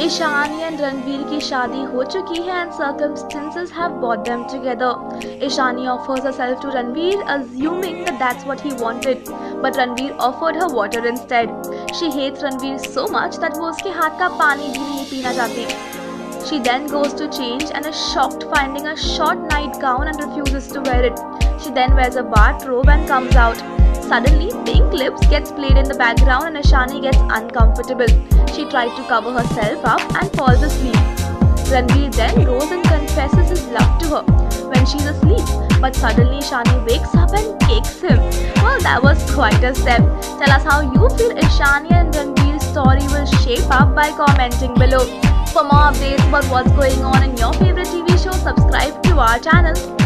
Ishani and Ranveer की शादी हो चुकी है and circumstances have brought them together Ishani offers herself to Ranveer assuming that that's what he wanted but Ranveer offered her water instead she hates Ranveer so much that वो उसके हाथ का पानी भी नहीं पीना चाहती She then goes to change and is shocked finding a short nightgown and refuses to wear it. She then wears a bathrobe and comes out. Suddenly, Pink Lips gets played in the background and Ishani gets uncomfortable. She tries to cover herself up and falls asleep. Ranveer then goes and confesses his love to her when she's asleep. But suddenly Ishani wakes up and kicks him. Well, that was quite a step. Tell us how you feel Ishani and Ranveer's story will shape up by commenting below. For more updates about what's going on in your favorite TV show, subscribe to our channel.